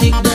music